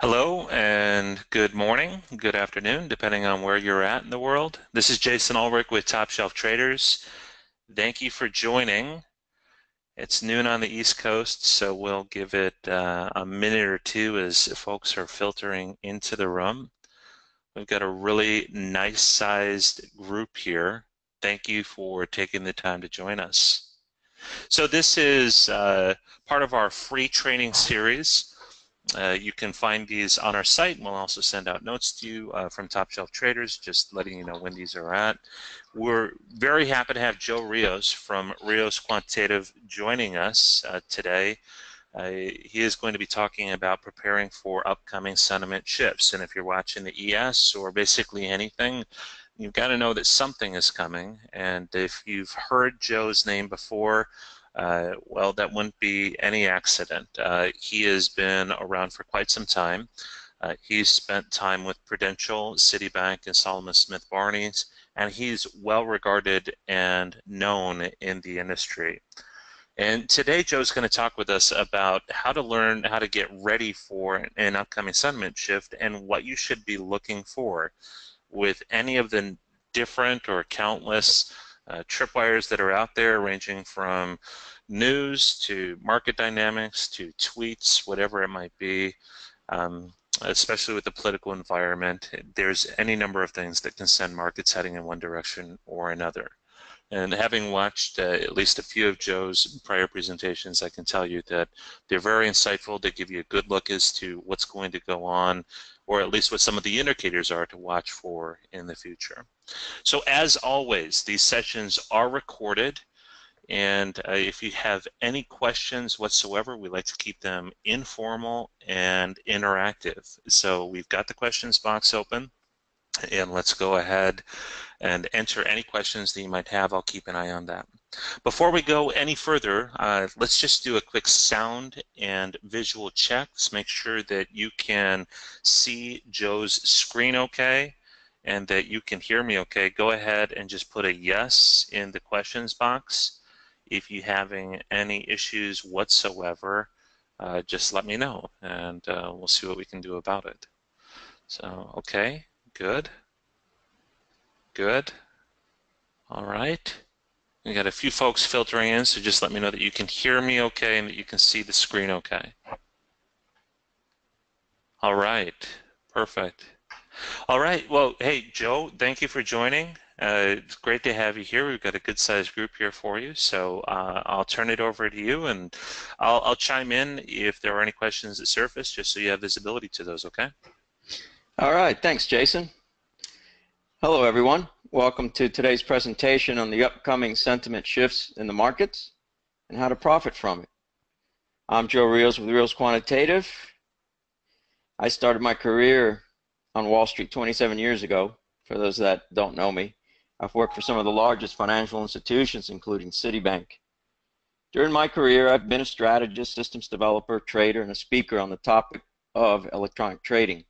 Hello and good morning, good afternoon, depending on where you're at in the world. This is Jason Ulrich with Top Shelf Traders. Thank you for joining. It's noon on the East Coast, so we'll give it uh, a minute or two as folks are filtering into the room. We've got a really nice sized group here. Thank you for taking the time to join us. So this is uh, part of our free training series uh, you can find these on our site, and we'll also send out notes to you uh, from Top Shelf Traders, just letting you know when these are at. We're very happy to have Joe Rios from Rios Quantitative joining us uh, today. Uh, he is going to be talking about preparing for upcoming sentiment shifts. And if you're watching the ES or basically anything, you've got to know that something is coming. And if you've heard Joe's name before, uh, well, that wouldn't be any accident. Uh, he has been around for quite some time. Uh, he's spent time with Prudential, Citibank, and Salomon Smith Barney's, and he's well regarded and known in the industry. And today, Joe's going to talk with us about how to learn how to get ready for an upcoming sentiment shift and what you should be looking for with any of the different or countless uh, tripwires that are out there, ranging from news to market dynamics to tweets, whatever it might be. Um, especially with the political environment, there's any number of things that can send markets heading in one direction or another. And having watched uh, at least a few of Joe's prior presentations, I can tell you that they're very insightful. They give you a good look as to what's going to go on or at least what some of the indicators are to watch for in the future. So as always, these sessions are recorded. And uh, if you have any questions whatsoever, we like to keep them informal and interactive. So we've got the questions box open. And let's go ahead and enter any questions that you might have. I'll keep an eye on that. Before we go any further, uh, let's just do a quick sound and visual check. Let's make sure that you can see Joe's screen okay and that you can hear me okay. Go ahead and just put a yes in the questions box. If you're having any issues whatsoever, uh, just let me know and uh, we'll see what we can do about it. So, okay, good, good, all right. We got a few folks filtering in, so just let me know that you can hear me okay and that you can see the screen okay. All right, perfect. All right, well, hey, Joe, thank you for joining. Uh, it's great to have you here. We've got a good sized group here for you. So uh, I'll turn it over to you and I'll, I'll chime in if there are any questions that surface, just so you have visibility to those, okay? All right, thanks, Jason. Hello, everyone. Welcome to today's presentation on the upcoming sentiment shifts in the markets and how to profit from it. I'm Joe Rios with Rios Quantitative. I started my career on Wall Street 27 years ago. For those that don't know me, I've worked for some of the largest financial institutions, including Citibank. During my career, I've been a strategist, systems developer, trader, and a speaker on the topic of electronic trading.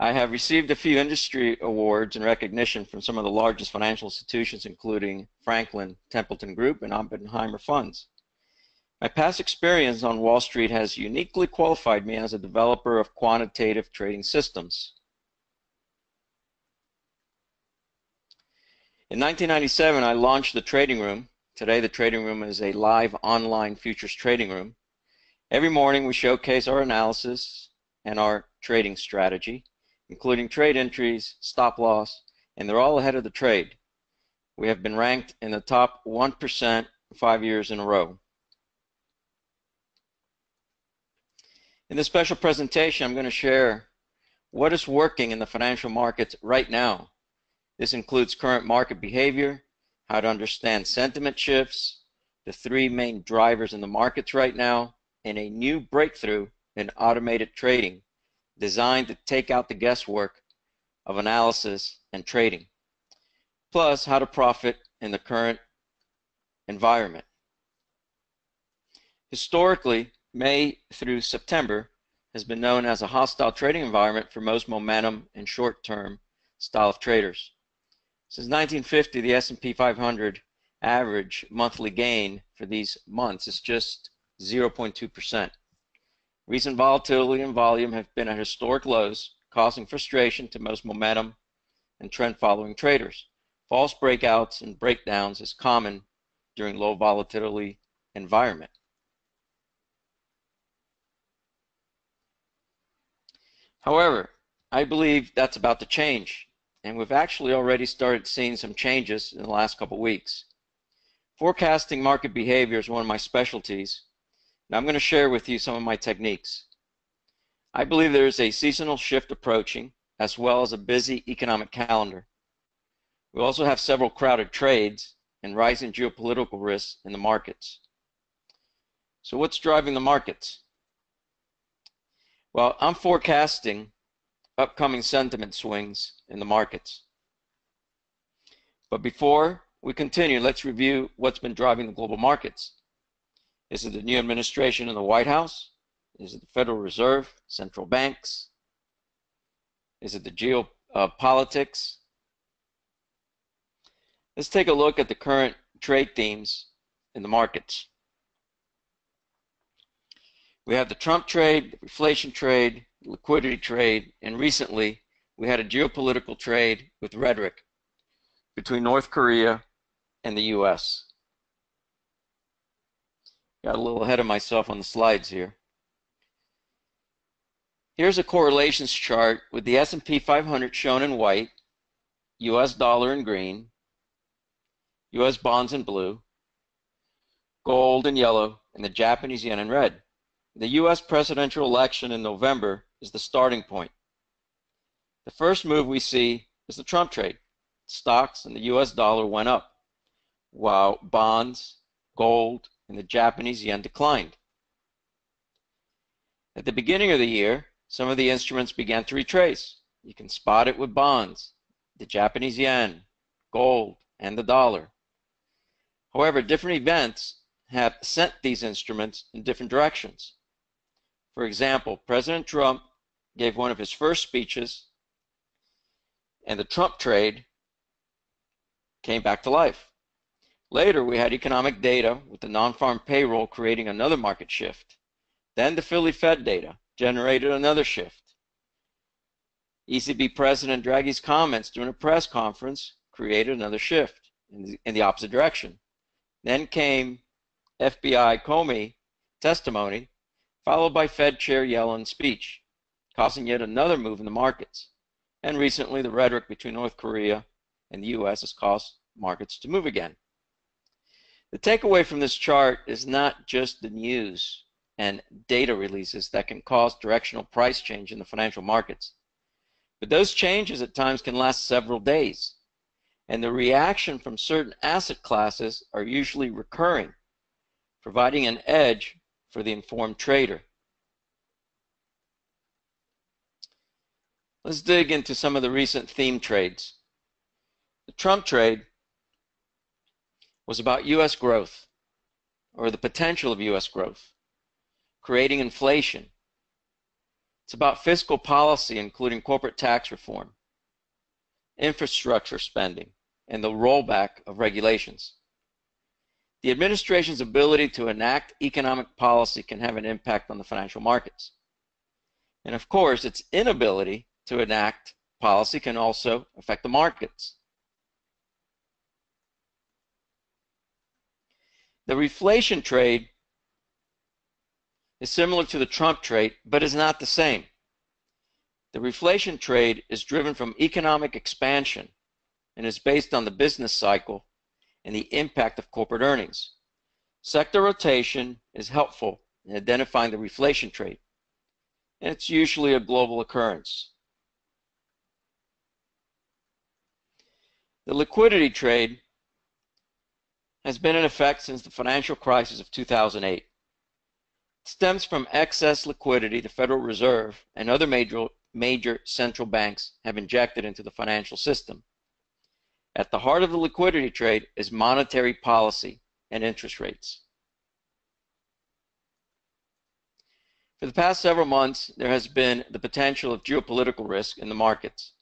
I have received a few industry awards and recognition from some of the largest financial institutions, including Franklin Templeton Group and Oppenheimer Funds. My past experience on Wall Street has uniquely qualified me as a developer of quantitative trading systems. In 1997, I launched the Trading Room. Today, the Trading Room is a live online futures trading room. Every morning, we showcase our analysis and our trading strategy including trade entries, stop loss, and they're all ahead of the trade. We have been ranked in the top 1% five years in a row. In this special presentation, I'm going to share what is working in the financial markets right now. This includes current market behavior, how to understand sentiment shifts, the three main drivers in the markets right now, and a new breakthrough in automated trading designed to take out the guesswork of analysis and trading, plus how to profit in the current environment. Historically, May through September has been known as a hostile trading environment for most momentum and short-term style of traders. Since 1950, the S&P 500 average monthly gain for these months is just 0.2%. Recent volatility and volume have been at historic lows, causing frustration to most momentum and trend following traders. False breakouts and breakdowns is common during low volatility environment. However, I believe that's about to change, and we've actually already started seeing some changes in the last couple weeks. Forecasting market behavior is one of my specialties, and I'm going to share with you some of my techniques. I believe there is a seasonal shift approaching, as well as a busy economic calendar. We also have several crowded trades and rising geopolitical risks in the markets. So what's driving the markets? Well, I'm forecasting upcoming sentiment swings in the markets. But before we continue, let's review what's been driving the global markets. Is it the new administration in the White House? Is it the Federal Reserve, central banks? Is it the geopolitics? Uh, Let's take a look at the current trade themes in the markets. We have the Trump trade, the inflation trade, liquidity trade, and recently we had a geopolitical trade with rhetoric between North Korea and the U.S. Got a little ahead of myself on the slides here. Here's a correlations chart with the S&P 500 shown in white, U.S. dollar in green, U.S. bonds in blue, gold in yellow, and the Japanese yen in red. The U.S. presidential election in November is the starting point. The first move we see is the Trump trade. Stocks and the U.S. dollar went up, while bonds, gold, and the Japanese yen declined. At the beginning of the year, some of the instruments began to retrace. You can spot it with bonds, the Japanese yen, gold, and the dollar. However, different events have sent these instruments in different directions. For example, President Trump gave one of his first speeches, and the Trump trade came back to life. Later, we had economic data with the non-farm payroll creating another market shift. Then the Philly Fed data generated another shift. ECB President Draghi's comments during a press conference created another shift in the, in the opposite direction. Then came FBI Comey testimony, followed by Fed Chair Yellen's speech causing yet another move in the markets. And recently, the rhetoric between North Korea and the US has caused markets to move again. The takeaway from this chart is not just the news and data releases that can cause directional price change in the financial markets, but those changes at times can last several days. And the reaction from certain asset classes are usually recurring, providing an edge for the informed trader. Let's dig into some of the recent theme trades. The Trump trade was about U.S. growth, or the potential of U.S. growth, creating inflation. It's about fiscal policy, including corporate tax reform, infrastructure spending, and the rollback of regulations. The administration's ability to enact economic policy can have an impact on the financial markets. And of course, its inability to enact policy can also affect the markets. The reflation trade is similar to the Trump trade, but is not the same. The reflation trade is driven from economic expansion and is based on the business cycle and the impact of corporate earnings. Sector rotation is helpful in identifying the reflation trade, and it's usually a global occurrence. The liquidity trade has been in effect since the financial crisis of 2008. It stems from excess liquidity the Federal Reserve and other major, major central banks have injected into the financial system. At the heart of the liquidity trade is monetary policy and interest rates. For the past several months, there has been the potential of geopolitical risk in the markets.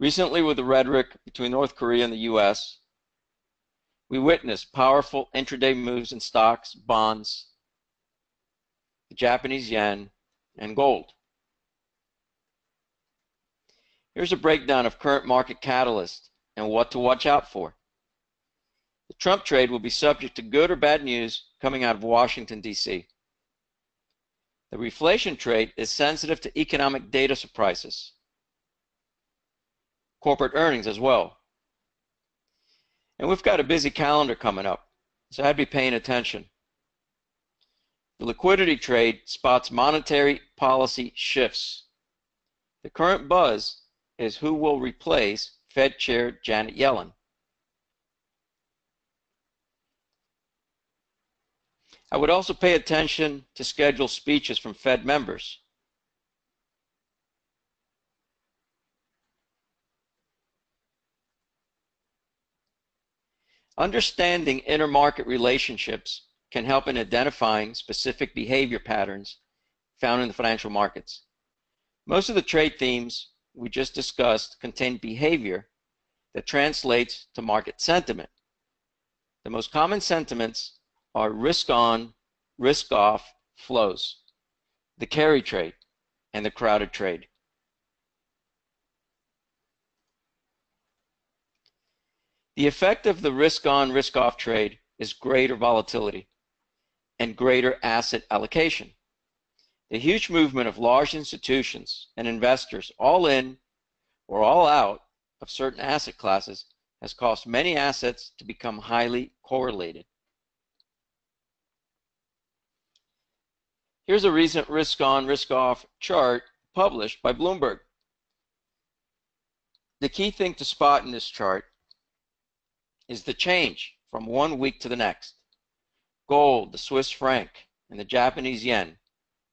Recently, with the rhetoric between North Korea and the U.S., we witnessed powerful intraday moves in stocks, bonds, the Japanese yen, and gold. Here's a breakdown of current market catalysts and what to watch out for. The Trump trade will be subject to good or bad news coming out of Washington, D.C. The reflation trade is sensitive to economic data surprises, corporate earnings as well. And we've got a busy calendar coming up, so I'd be paying attention. The liquidity trade spots monetary policy shifts. The current buzz is who will replace Fed Chair Janet Yellen. I would also pay attention to scheduled speeches from Fed members. Understanding intermarket relationships can help in identifying specific behavior patterns found in the financial markets. Most of the trade themes we just discussed contain behavior that translates to market sentiment. The most common sentiments are risk on, risk off flows, the carry trade, and the crowded trade. The effect of the risk on, risk off trade is greater volatility and greater asset allocation. The huge movement of large institutions and investors all in or all out of certain asset classes has caused many assets to become highly correlated. Here's a recent risk on, risk off chart published by Bloomberg. The key thing to spot in this chart is the change from one week to the next. Gold, the Swiss franc, and the Japanese yen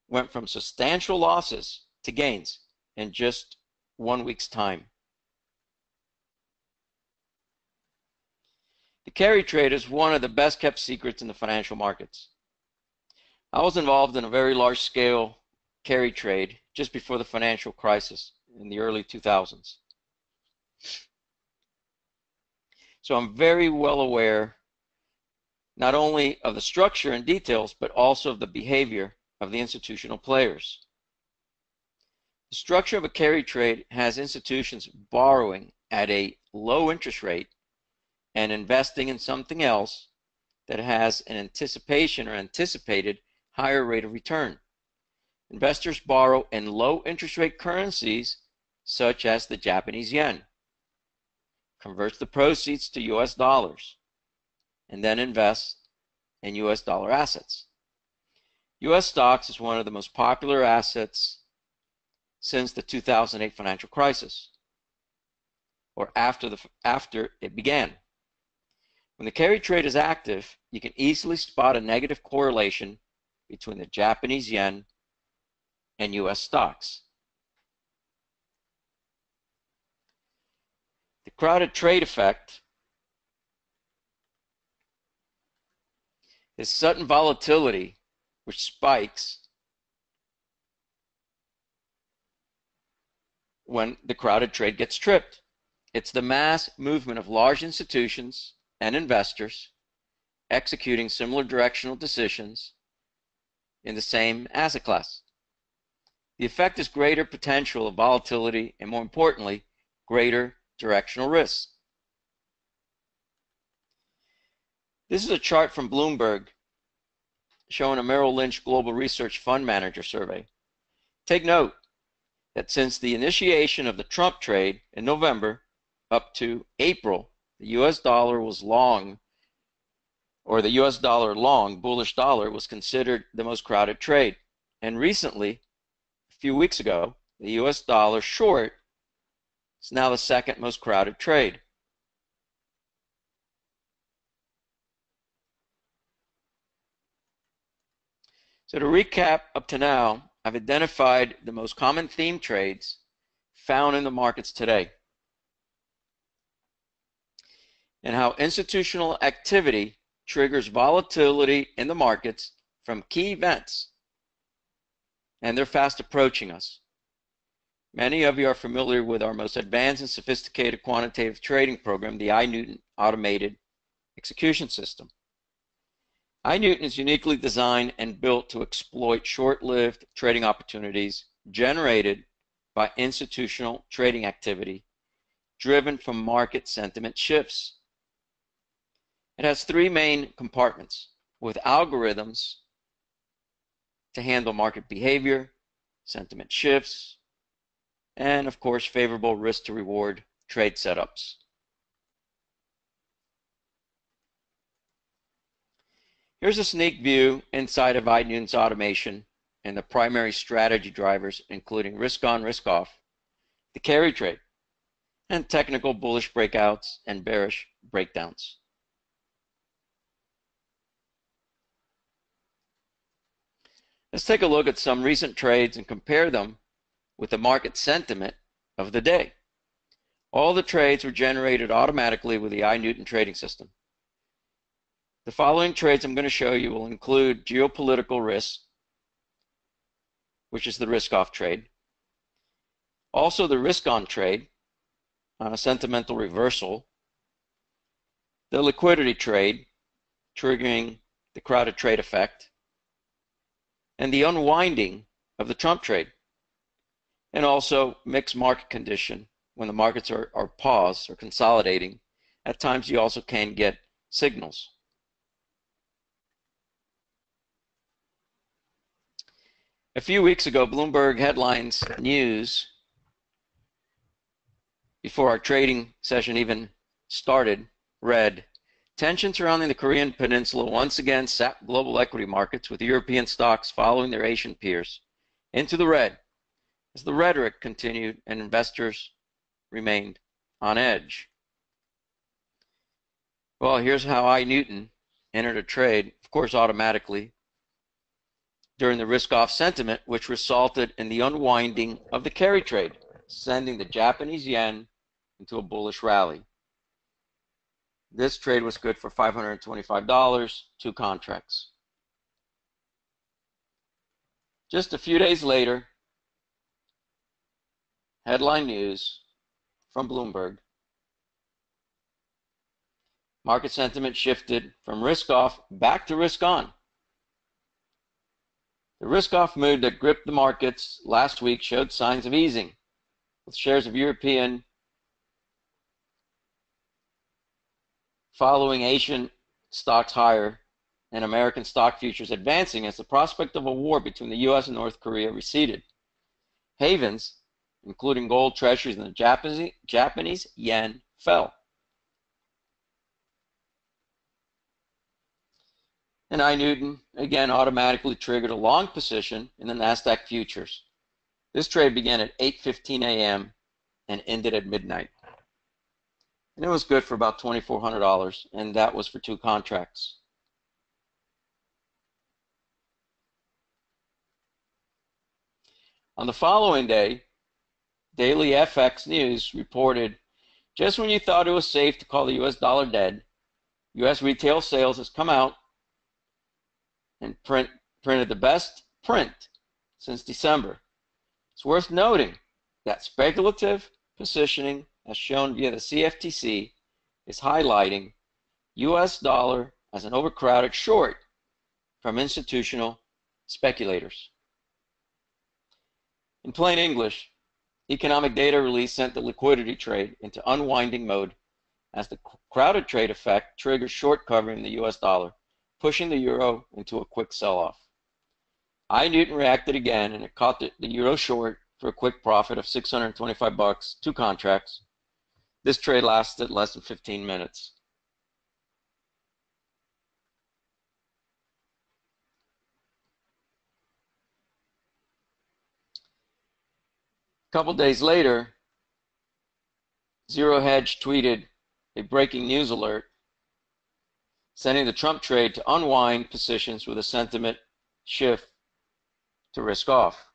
went from substantial losses to gains in just one week's time. The carry trade is one of the best kept secrets in the financial markets. I was involved in a very large scale carry trade just before the financial crisis in the early 2000s. So I'm very well aware not only of the structure and details, but also of the behavior of the institutional players. The structure of a carry trade has institutions borrowing at a low interest rate and investing in something else that has an anticipation or anticipated higher rate of return. Investors borrow in low interest rate currencies such as the Japanese yen, converts the proceeds to US dollars, and then invests in US dollar assets. US stocks is one of the most popular assets since the 2008 financial crisis or after the after it began. When the carry trade is active, you can easily spot a negative correlation between the Japanese yen and US stocks. Crowded trade effect is sudden volatility which spikes when the crowded trade gets tripped. It's the mass movement of large institutions and investors executing similar directional decisions in the same asset class. The effect is greater potential of volatility and more importantly, greater directional risk. This is a chart from Bloomberg showing a Merrill Lynch Global Research Fund Manager survey. Take note that since the initiation of the Trump trade in November up to April, the US dollar was long or the US dollar long, bullish dollar, was considered the most crowded trade. And recently, a few weeks ago, the US dollar short is now the second most crowded trade. So to recap up to now, I've identified the most common theme trades found in the markets today and how institutional activity triggers volatility in the markets from key events, and they're fast approaching us. Many of you are familiar with our most advanced and sophisticated quantitative trading program, the iNewton Automated Execution System. iNewton is uniquely designed and built to exploit short-lived trading opportunities generated by institutional trading activity driven from market sentiment shifts. It has three main compartments with algorithms to handle market behavior, sentiment shifts, and of course, favorable risk to reward trade setups. Here's a sneak view inside of iNewton's automation and the primary strategy drivers, including risk on, risk off, the carry trade, and technical bullish breakouts and bearish breakdowns. Let's take a look at some recent trades and compare them with the market sentiment of the day. All the trades were generated automatically with the iNewton trading system. The following trades I'm going to show you will include geopolitical risk, which is the risk off trade. Also the risk on trade, a sentimental reversal. The liquidity trade, triggering the crowded trade effect and the unwinding of the Trump trade, and also mixed market condition when the markets are, are paused or consolidating. At times, you also can get signals. A few weeks ago, Bloomberg headlines news before our trading session even started read Tension surrounding the Korean Peninsula once again sapped global equity markets, with European stocks following their Asian peers into the red as the rhetoric continued and investors remained on edge. Well, here's how iNewton, entered a trade, of course, automatically during the risk off sentiment, which resulted in the unwinding of the carry trade, sending the Japanese yen into a bullish rally. This trade was good for $525, two contracts. Just a few days later, headline news from Bloomberg. Market sentiment shifted from risk off back to risk on. The risk off mood that gripped the markets last week showed signs of easing, with shares of European following Asian stocks higher and American stock futures advancing as the prospect of a war between the U.S. and North Korea receded. Havens, including gold treasuries and the Japanese, Japanese yen, fell. And iNewton again automatically triggered a long position in the NASDAQ futures. This trade began at 8.15 a.m. and ended at midnight and it was good for about $2,400, and that was for two contracts. On the following day, DailyFX News reported just when you thought it was safe to call the US dollar dead, US retail sales has come out and print, printed the best print since December. It's worth noting that speculative positioning as shown via the CFTC, is highlighting US dollar as an overcrowded short from institutional speculators. In plain English, economic data release sent the liquidity trade into unwinding mode as the crowded trade effect triggers short covering the US dollar, pushing the euro into a quick sell-off. iNewton reacted again and it caught the, the euro short for a quick profit of 625 bucks, two contracts, this trade lasted less than 15 minutes. A couple days later, Zero Hedge tweeted a breaking news alert sending the Trump trade to unwind positions with a sentiment shift to risk off.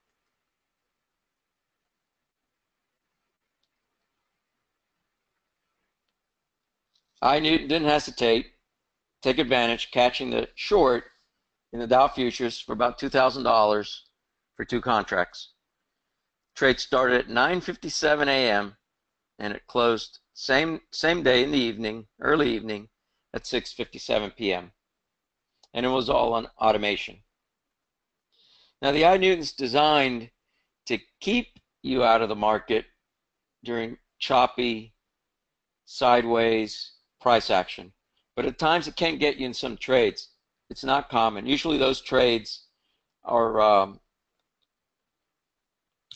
iNewton didn't hesitate, take advantage, catching the short in the Dow futures for about $2,000 for two contracts. Trade started at 9:57 a.m. and it closed same same day in the evening, early evening, at 6:57 p.m. and it was all on automation. Now the iNewton's designed to keep you out of the market during choppy, sideways price action. But at times it can get you in some trades. It's not common. Usually those trades are um,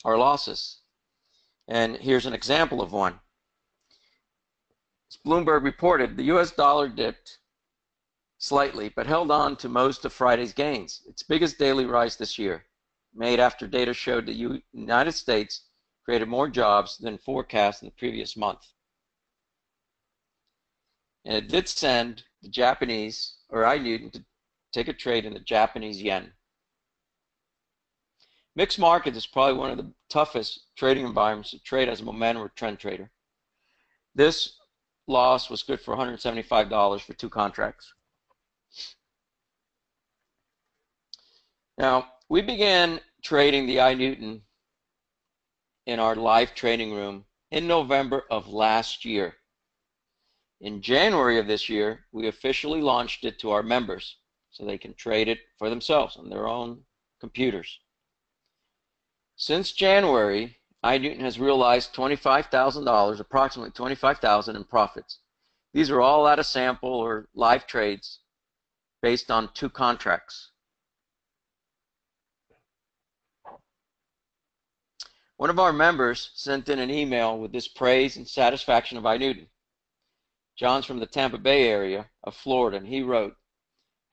are losses. And here's an example of one. As Bloomberg reported, the U.S. dollar dipped slightly, but held on to most of Friday's gains, its biggest daily rise this year, made after data showed the United States created more jobs than forecast in the previous month. And it did send the Japanese, or iNewton, to take a trade in the Japanese yen. Mixed markets is probably one of the toughest trading environments to trade as a momentum or trend trader. This loss was good for $175 for two contracts. Now, we began trading the iNewton in our live trading room in November of last year. In January of this year, we officially launched it to our members so they can trade it for themselves on their own computers. Since January, iNewton has realized $25,000, approximately $25,000 in profits. These are all out of sample or live trades based on two contracts. One of our members sent in an email with this praise and satisfaction of iNewton. John's from the Tampa Bay area of Florida, and he wrote,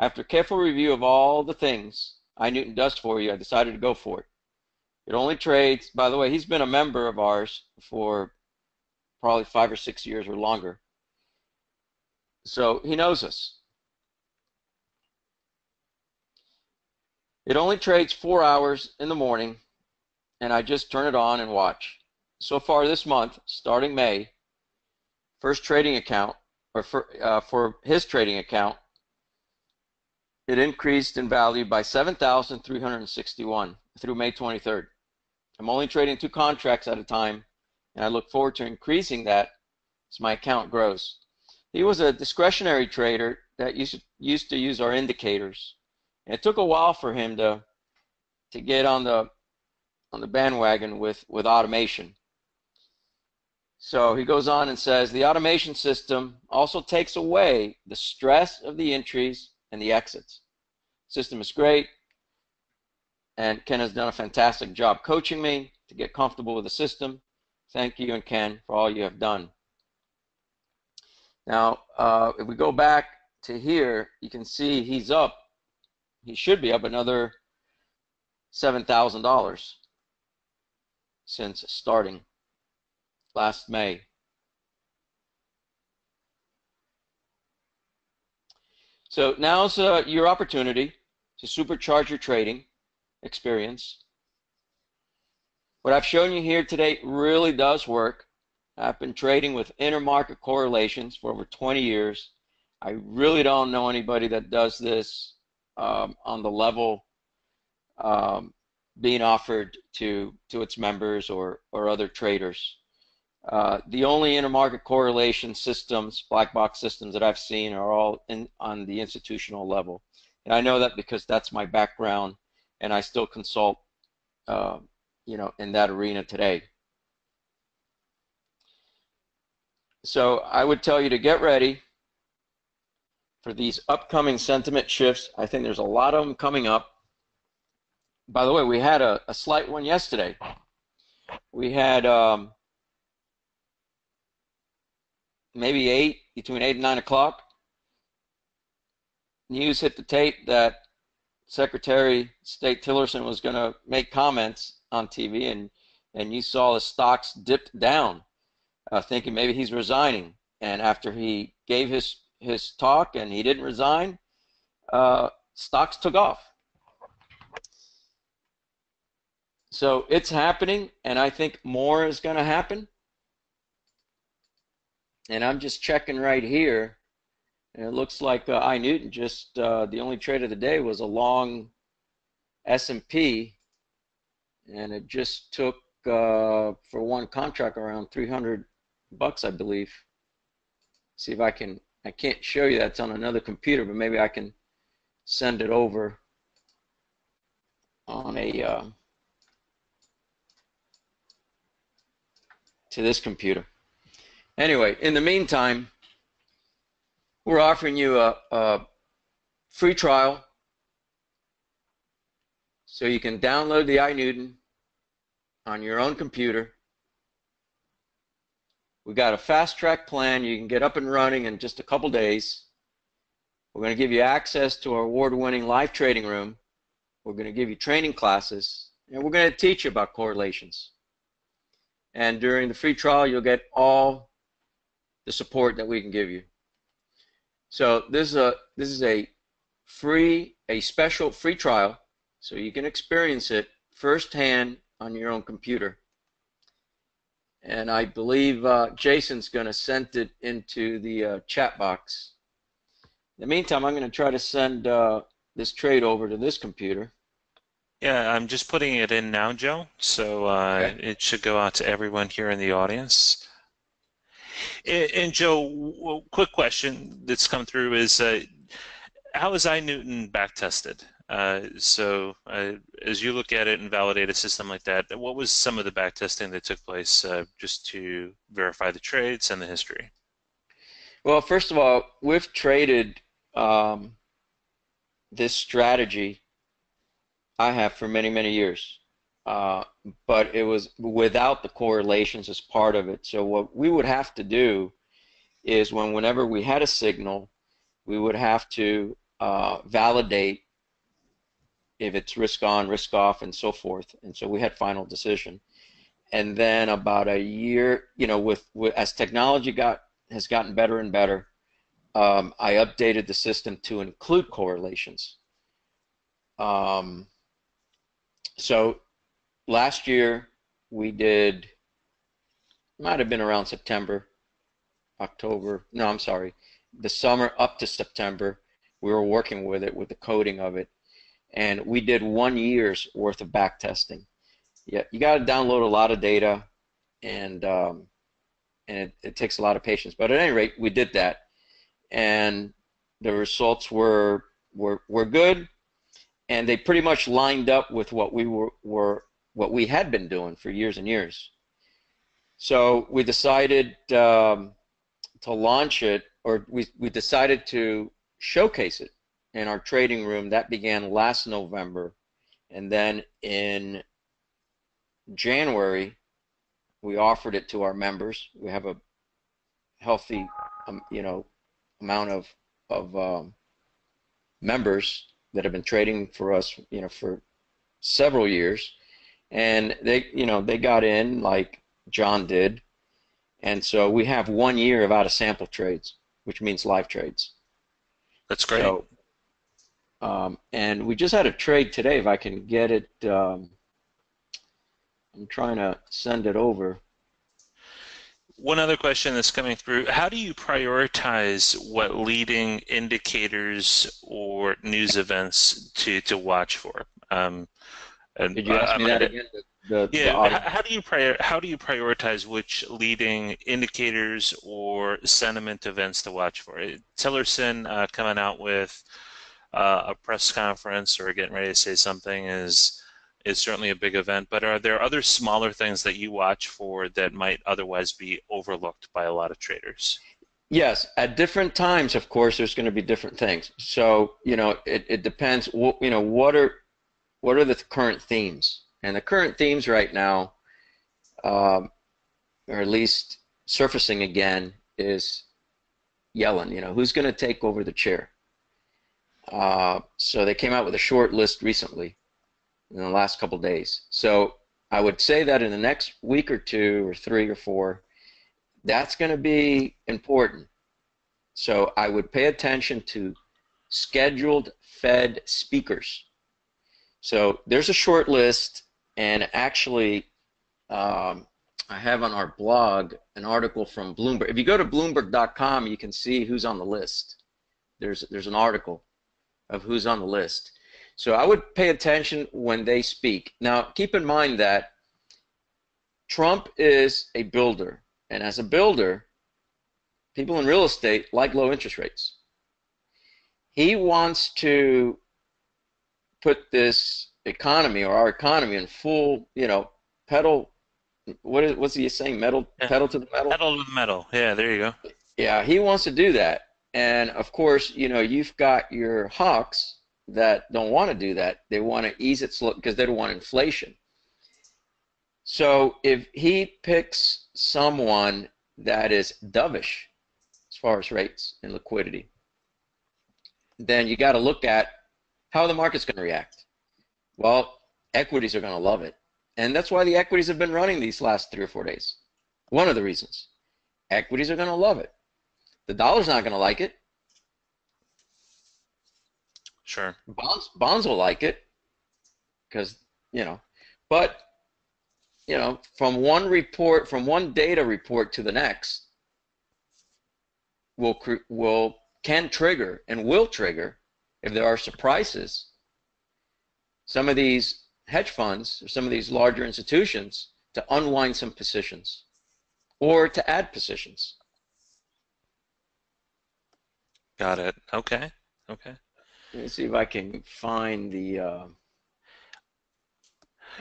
After careful review of all the things iNewton does for you, I decided to go for it. It only trades, by the way, he's been a member of ours for probably five or six years or longer. So he knows us. It only trades four hours in the morning, and I just turn it on and watch. So far this month, starting May, first trading account, or for, uh, for his trading account, it increased in value by 7,361 through May 23rd. I'm only trading two contracts at a time, and I look forward to increasing that as my account grows. He was a discretionary trader that used used to use our indicators. And it took a while for him to to get on the on the bandwagon with with automation. So he goes on and says the automation system also takes away the stress of the entries and the exits. System is great and Ken has done a fantastic job coaching me to get comfortable with the system. Thank you and Ken for all you have done. Now, uh, if we go back to here, you can see he's up. He should be up another $7,000 since starting last May. So now's uh, your opportunity to supercharge your trading experience. What I've shown you here today really does work. I've been trading with intermarket correlations for over 20 years. I really don't know anybody that does this um, on the level um, being offered to to its members or or other traders. Uh, the only intermarket correlation systems, black box systems that I've seen are all in, on the institutional level. And I know that because that's my background and I still consult, uh, you know, in that arena today. So I would tell you to get ready for these upcoming sentiment shifts. I think there's a lot of them coming up. By the way, we had a, a slight one yesterday. We had um, maybe eight, between eight and nine o'clock. News hit the tape that Secretary State Tillerson was going to make comments on TV, and and you saw the stocks dipped down, uh, thinking maybe he's resigning. And after he gave his his talk and he didn't resign, uh, stocks took off. So it's happening, and I think more is going to happen. And I'm just checking right here and it looks like uh, Newton just uh, the only trade of the day was a long S&P, and it just took uh, for one contract around 300 bucks, I believe. See if I can. I can't show you that's on another computer, but maybe I can send it over on a uh, to this computer. Anyway, in the meantime, we're offering you a, a free trial so you can download the iNewton on your own computer. We've got a fast track plan. You can get up and running in just a couple days. We're going to give you access to our award winning live trading room. We're going to give you training classes, and we're going to teach you about correlations. And during the free trial, you'll get all the support that we can give you. So this is a this is a free a special free trial, so you can experience it firsthand on your own computer. And I believe uh, Jason's going to send it into the uh, chat box. In the meantime, I'm going to try to send uh, this trade over to this computer. Yeah, I'm just putting it in now, Joe. So uh, Okay. it should go out to everyone here in the audience. And, and Joe, quick question that's come through is, uh, how is iNewton backtested? Uh, so uh, as you look at it and validate a system like that, what was some of the backtesting that took place uh, just to verify the trades and the history? Well, first of all, we've traded um, this strategy I have for many, many years. Uh, but it was without the correlations as part of it. So what we would have to do is when whenever we had a signal, we would have to uh, validate if it's risk on, risk off, and so forth. And so we had final decision. And then about a year, you know, with, with as technology got has gotten better and better, um, I updated the system to include correlations. Um, so last year we did, might have been around September, October. No, I'm sorry, the summer up to September. We were working with it with the coding of it, and we did one year's worth of back testing. Yeah, you got to download a lot of data, and um, and it, it takes a lot of patience. But at any rate, we did that, and the results were were were good, and they pretty much lined up with what we were were what we had been doing for years and years. So we decided um, to launch it, or we we decided to showcase it in our trading room. That began last November, and then in January we offered it to our members. We have a healthy, um, you know, amount of of um, members that have been trading for us, you know, for several years, and they, you know, they got in like John did, and so we have one year of out of sample trades, which means live trades. That's great. So, um, and we just had a trade today. If I can get it, um, I'm trying to send it over. One other question that's coming through, how do you prioritize what leading indicators or news events to, to watch for? Um, and Did you ask I- me that again? The, the, the Yeah, h- how do you prior, how do you prioritize which leading indicators or sentiment events to watch for? Uh, Tillerson uh, coming out with uh, a press conference or getting ready to say something is is certainly a big event, but are there other smaller things that you watch for that might otherwise be overlooked by a lot of traders? Yes, at different times, of course, there's going to be different things. So, you know, it, it depends. You know, what are what are the current themes? And the current themes right now, um, or at least surfacing again, is Yellen. You know, who's going to take over the chair? Uh, so they came out with a short list recently, in the last couple days. So I would say that in the next week or two, or three or four, that's going to be important. So I would pay attention to scheduled Fed speakers. So there's a short list, and actually, um, I have on our blog an article from Bloomberg. If you go to Bloomberg.com, you can see who's on the list. There's there's an article of who's on the list. So I would pay attention when they speak. Now, keep in mind that Trump is a builder, and as a builder, people in real estate like low interest rates. he wants to put this economy or our economy in full, you know, pedal. What is what's he saying? Metal Yeah. pedal to the metal. Metal to the metal. Yeah, there you go. Yeah, he wants to do that. And of course, you know, you've got your hawks that don't want to do that. They want to ease it slow because they don't want inflation. So if he picks someone that is dovish as far as rates and liquidity, then you got to look at how are the market's going to react. Well, equities are going to love it. And that's why the equities have been running these last three or four days. One of the reasons. Equities are going to love it. The dollar's not going to like it. Sure. Bonds bonds will like it because you know, but you know, from one report, from one data report to the next, will will can trigger and will trigger if there are surprises. Some of these hedge funds or some of these larger institutions to unwind some positions or to add positions. Got it. Okay. Okay. Let me see if I can find the. Uh,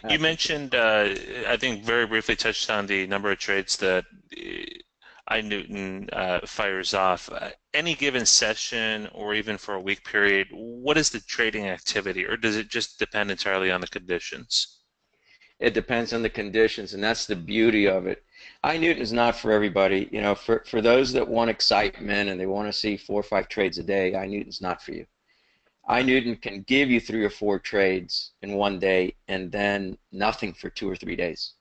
You mentioned, uh, I think very briefly touched on the number of trades that uh, iNewton uh, fires off. Uh, any given session or even for a week period, what is the trading activity or does it just depend entirely on the conditions? It depends on the conditions, and that's the beauty of it. iNewton is not for everybody. You know, for, for those that want excitement and they want to see four or five trades a day, iNewton's not for you. iNewton can give you three or four trades in one day and then nothing for two or three days.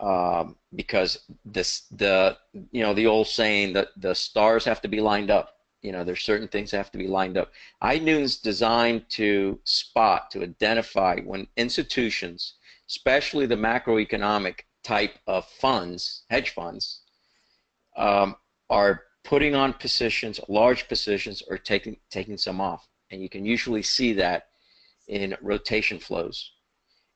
Um, because this the you know the old saying that the stars have to be lined up. You know, there's certain things that have to be lined up. iNewton's designed to spot, to identify when institutions, especially the macroeconomic type of funds, hedge funds, um, are putting on positions, large positions, or taking taking some off. And you can usually see that in rotation flows.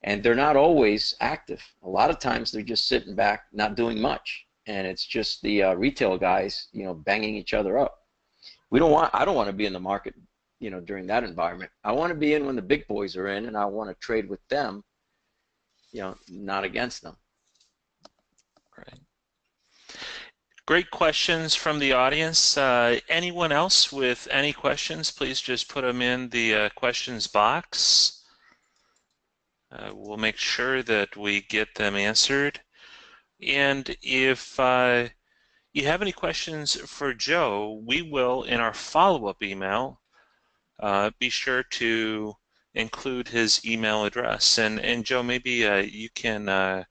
And they're not always active. A lot of times they're just sitting back, not doing much, and it's just the uh, retail guys, you know, banging each other up. We don't want. I don't want to be in the market, you know, during that environment. I want to be in when the big boys are in, and I want to trade with them, you know, not against them. Right. Great questions from the audience. Uh, anyone else with any questions, please just put them in the uh, questions box. Uh, we'll make sure that we get them answered. And if uh, you have any questions for Joe, we will, in our follow-up email, uh, be sure to include his email address. And, and Joe, maybe uh, you can uh,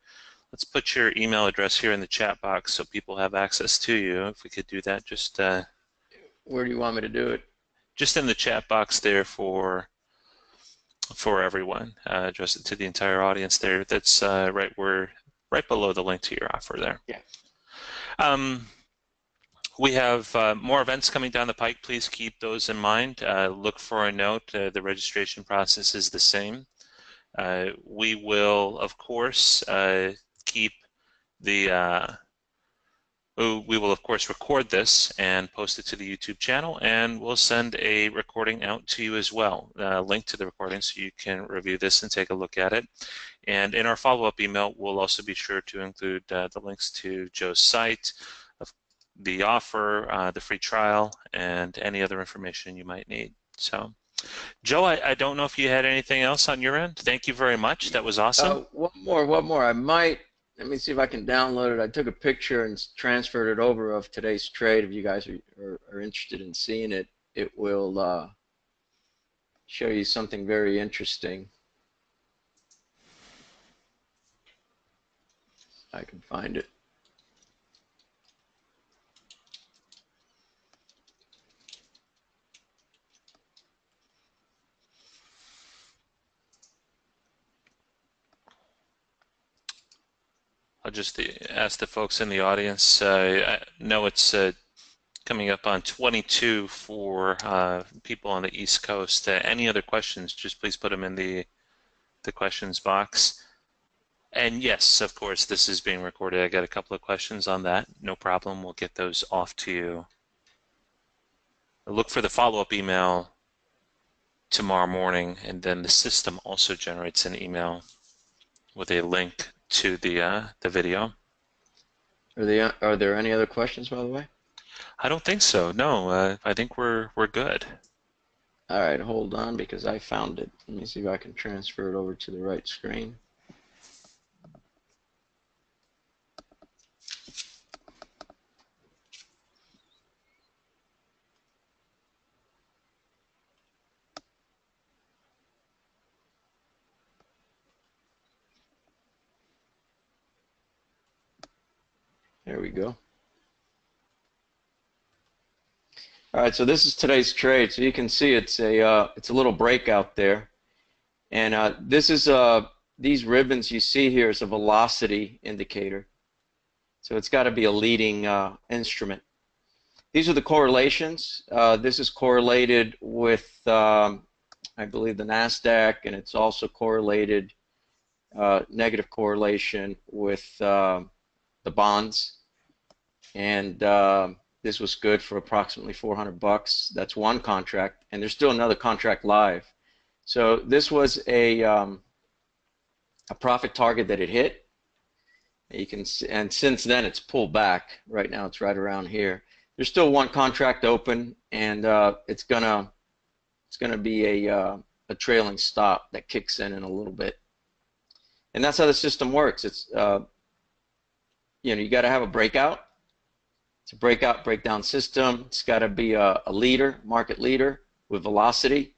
Let's put your email address here in the chat box so people have access to you. If we could do that, just uh, Where do you want me to do it? just in the chat box there for for everyone. Uh, address it to the entire audience there. That's uh, right where right below the link to your offer there. Yeah. Um, we have uh, more events coming down the pike. Please keep those in mind. Uh, look for a note. Uh, the registration process is the same. Uh, we will, of course, uh, keep the uh, we will of course record this and post it to the YouTube channel and we'll send a recording out to you as well a link to the recording so you can review this and take a look at it and in our follow-up email we'll also be sure to include uh, the links to Joe's site the offer uh, the free trial and any other information you might need so Joe, I, I, don't know if you had anything else on your end. Thank you very much. That was awesome. Uh, one more, one more. I might, let me see if I can download it. I took a picture and transferred it over of today's trade. If you guys are, are, are interested in seeing it, it will uh, show you something very interesting. I can find it. I'll just ask the folks in the audience. Uh, I know it's uh, coming up on 22 for uh, people on the East Coast. Uh, any other questions? Just please put them in the the questions box. And yes, of course, this is being recorded. I got a couple of questions on that. No problem. We'll get those off to you. look for the follow-up email tomorrow morning, and then the system also generates an email with a link to the uh, the video. Are, there are there any other questions, by the way? I don't think so. No, uh, I think we're we're good. All right, hold on because I found it. Let me see if I can transfer it over to the right screen. There we go. All right, so this is today's trade. So you can see it's a uh, it's a little breakout there, and uh, this is uh, these ribbons you see here is a velocity indicator. So it's got to be a leading uh, instrument. These are the correlations. Uh, this is correlated with um, I believe the Nasdaq, and it's also correlated uh, negative correlation with um, the bonds, and um, this was good for approximately 400 bucks. That's one contract, and there's still another contract live. So this was a um, a profit target that it hit. You can see, and since then it's pulled back. Right now it's right around here. There's still one contract open, and uh, it's gonna it's gonna be a uh, a trailing stop that kicks in in a little bit. And that's how the system works. It's uh, you know you got to have a breakout it's a breakout, breakdown system. It's got to be a, a, leader, market leader with velocity.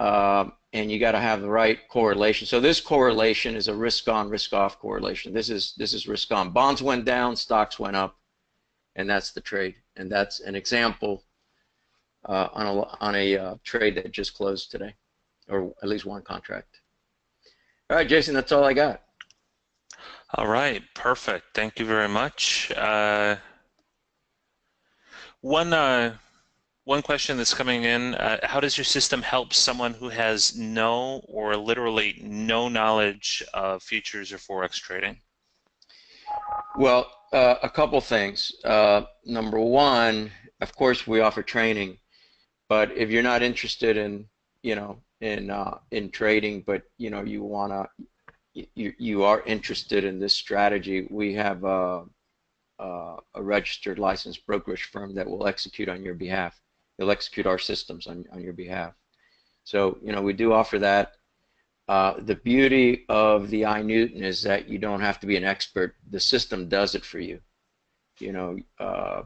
Um, and you got to have the right correlation. So this correlation is a risk on, risk off correlation. This is this is risk on. Bonds went down, stocks went up, and that's the trade. And that's an example uh, on a on a uh, trade that just closed today, or at least one contract. All right, Jason, that's all I got. All right, perfect. Thank you very much. Uh, one uh, one question that's coming in: uh, How does your system help someone who has no or literally no knowledge of futures or forex trading? Well, uh, a couple things. Uh, number one, of course, we offer training, but if you're not interested in, you know, in uh, in trading, but you know, you wanna, you you are interested in this strategy, we have uh, a registered licensed brokerage firm that will execute on your behalf. They'll execute our systems on, on your behalf. So, you know, we do offer that. Uh, the beauty of the iNewton is that you don't have to be an expert. The system does it for you. You know, uh,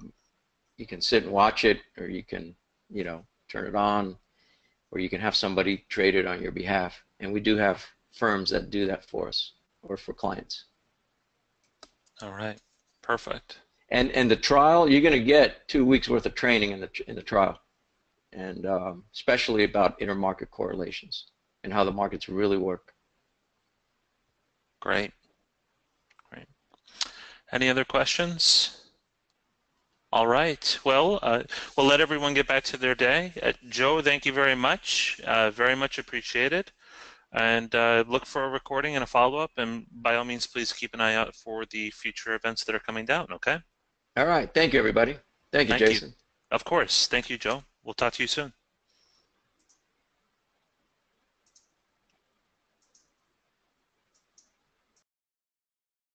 you can sit and watch it, or you can, you know, turn it on, or you can have somebody trade it on your behalf. And we do have firms that do that for us or for clients. All right. Perfect. And and the trial, you're going to get two weeks worth of training in the in the trial, and um, especially about intermarket correlations and how the markets really work. Great. Great. Any other questions? All right. Well, uh, we'll let everyone get back to their day. Uh, Joe, thank you very much. Uh, very much appreciated and uh, look for a recording and a follow-up and by all means please keep an eye out for the future events that are coming down okay all right. Thank you everybody. Thank you thank jason. You. of course. Thank you joe. We'll talk to you soon